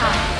好。